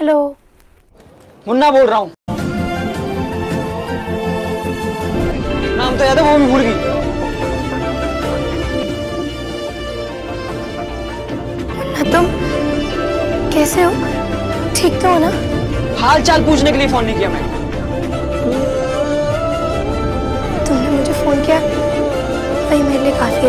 Hello. Munna बोल रहा हूँ। नाम तो याद है वो भी भूल गई। मुन्ना तुम कैसे हो? ठीक तो हो ना? हाल चाल पूछने के लिए फ़ोन नहीं किया मैंने। तुमने मुझे फ़ोन किया? वही मेरे लिए काफ़ी है।